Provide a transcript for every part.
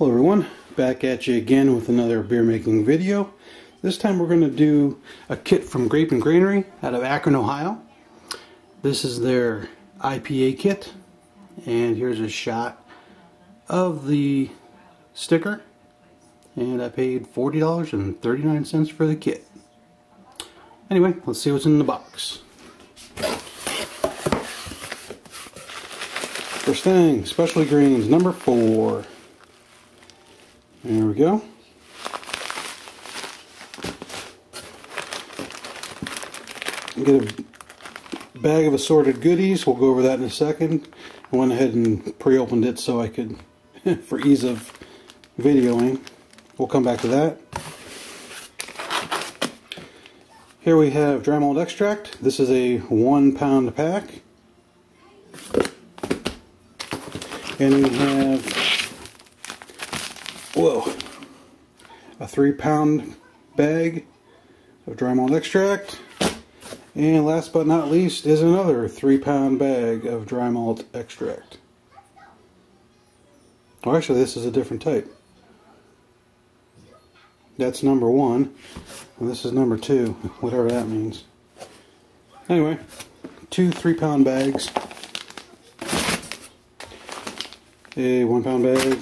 Hello everyone, back at you again with another beer making video. This time we're going to do a kit from Grape and Granary out of Akron, Ohio. This is their IPA kit and here's a shot of the sticker and I paid $40.39 for the kit. Anyway, let's see what's in the box. First thing, Specialty Grains number four. There we go. Get a bag of assorted goodies. We'll go over that in a second. I went ahead and pre-opened it so I could, for ease of videoing. We'll come back to that. Here we have dry malt extract. This is a one pound pack. And we have whoa, a three pound bag of dry malt extract. And last but not least is another three pound bag of dry malt extract. Oh, actually, this is a different type. That's number one, and this is number two, whatever that means. Anyway, two three pound bags, a one pound bag,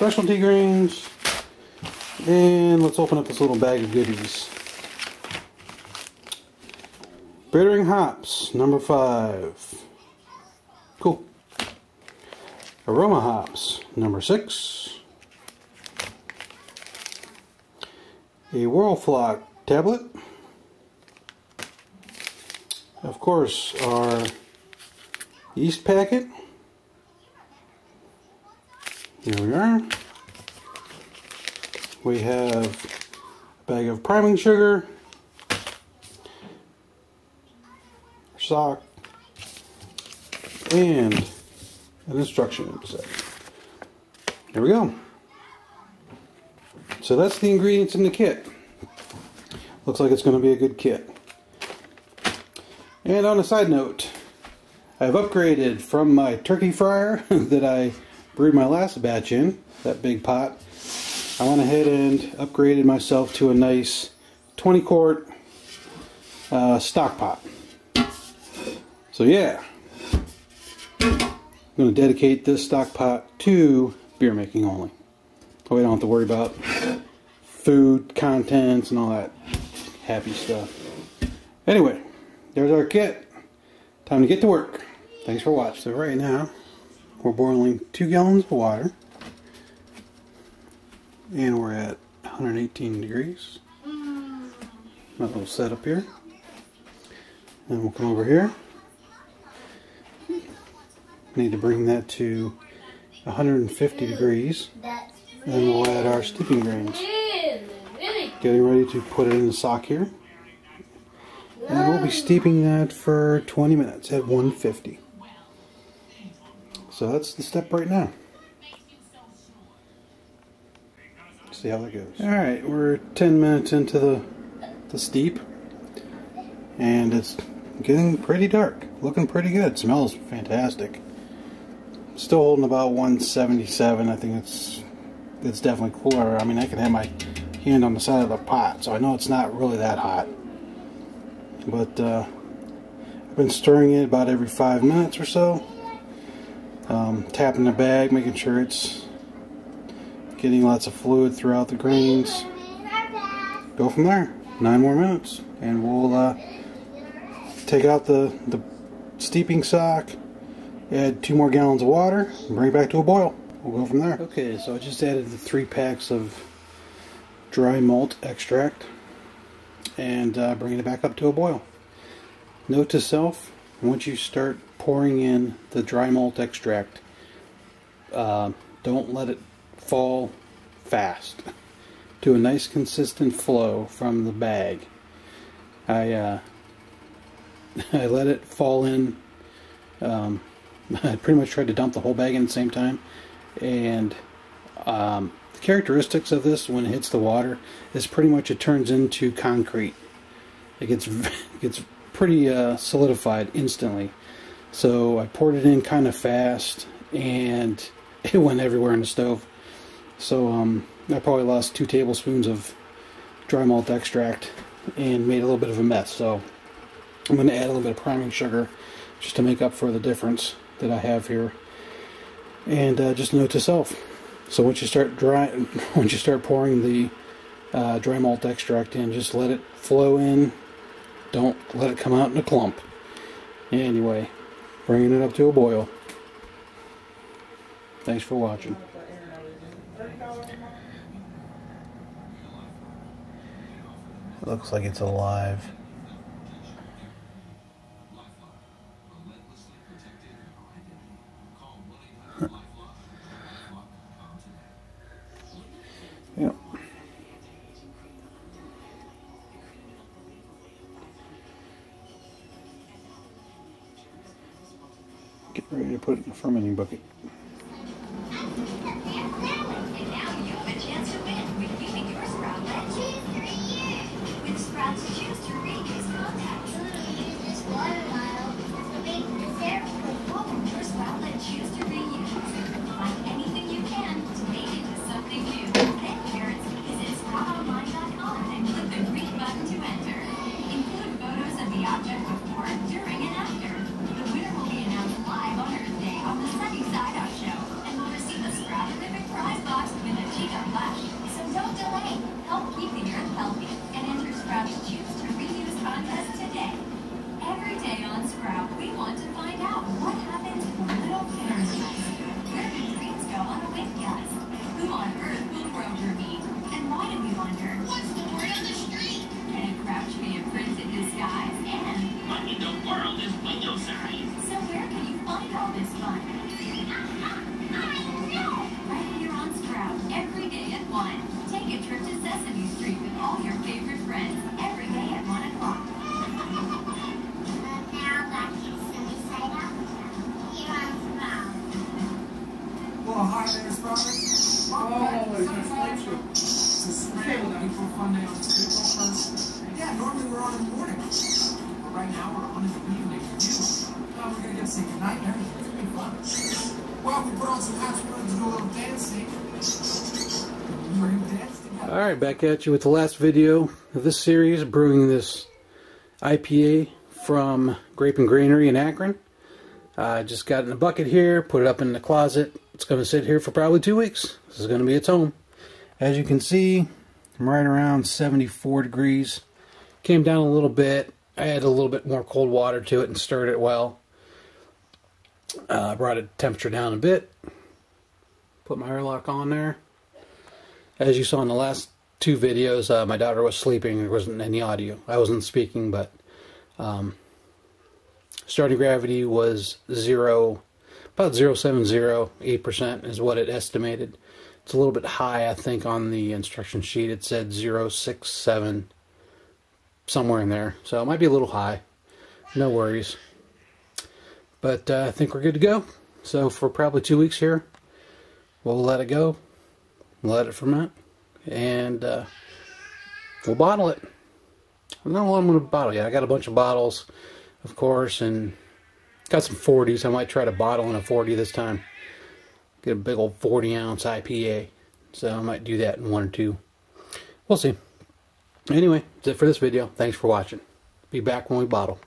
specialty grains, and let's open up this little bag of goodies. Bittering hops, number five. Cool. Aroma hops, number six. A Whirlfloc tablet. Of course, our yeast packet. Here we are. We have a bag of priming sugar, sock, and an instruction set. There we go. So that's the ingredients in the kit. Looks like it's going to be a good kit. And on a side note, I've upgraded from my turkey fryer that I brewed my last batch in, that big pot, I went ahead and upgraded myself to a nice 20 quart uh, stock pot. So yeah, I'm going to dedicate this stock pot to beer making only. So we don't have to worry about food contents and all that happy stuff. Anyway, there's our kit. Time to get to work. Thanks for watching. So right now, we're boiling two gallons of water. And we're at 118 degrees. My little setup here. And we'll come over here. Need to bring that to 150 degrees. And then we'll add our steeping grains. Getting ready to put it in the sock here. And we'll be steeping that for 20 minutes at 150. So that's the step right now. See how that goes. Alright, we're 10 minutes into the, the steep. And it's getting pretty dark. Looking pretty good. Smells fantastic. Still holding about 177. I think it's it's definitely cooler. I mean, I can have my hand on the side of the pot, so I know it's not really that hot. But uh, I've been stirring it about every five minutes or so um, tapping the bag, making sure it's getting lots of fluid throughout the grains. Go from there. Nine more minutes, and we'll uh, take out the, the steeping sock, add two more gallons of water, bring it back to a boil. We'll go from there. Okay, so I just added the three packs of dry malt extract and uh, bringing it back up to a boil. Note to self, once you start pouring in the dry malt extract, uh, don't let it fall fast. To a nice consistent flow from the bag. I uh, I let it fall in. Um, I pretty much tried to dump the whole bag in at the same time, and um, the characteristics of this when it hits the water is pretty much it turns into concrete. It gets it gets pretty uh, solidified instantly. So I poured it in kind of fast and it went everywhere in the stove. So um, I probably lost two tablespoons of dry malt extract and made a little bit of a mess. So I'm going to add a little bit of priming sugar just to make up for the difference that I have here. And uh, just note to self. So once you start dry, once you start pouring the uh, dry malt extract in, just let it flow in. Don't let it come out in a clump. Anyway, bringing it up to a boil. Thanks for watching. Looks like it's alive. Get ready to put it in the fermenting bucket. Yeah, normally we're on in the morning. But right now we're on in the evening. Now we're gonna get to say goodnight and everything. It's gonna be fun. Well, we put on some hats, we're gonna do a little dancing. Together. Alright, back at you with the last video of this series, brewing this IPA from Grape and Granary in Akron. I uh, just got in a bucket here, put it up in the closet. It's going to sit here for probably two weeks. This is going to be its home. As you can see, I'm right around 74 degrees. Came down a little bit. I added a little bit more cold water to it and stirred it well. Uh, brought the temperature down a bit. Put my airlock on there. As you saw in the last two videos, uh, my daughter was sleeping. There wasn't any audio. I wasn't speaking, but um, starting gravity was zero, about 0.708% is what it estimated. It's a little bit high, I think, on the instruction sheet. It said 0.67, somewhere in there. So it might be a little high. No worries. But uh, I think we're good to go. So for probably two weeks here, we'll let it go. Let it ferment. And uh, we'll bottle it. I don't know what I'm going to bottle yet. I got a bunch of bottles, of course, and got some 40s. I might try to bottle in a 40 this time. Get a big old 40 ounce IPA. So I might do that in one or two. We'll see. Anyway, that's it for this video. Thanks for watching. Be back when we bottle.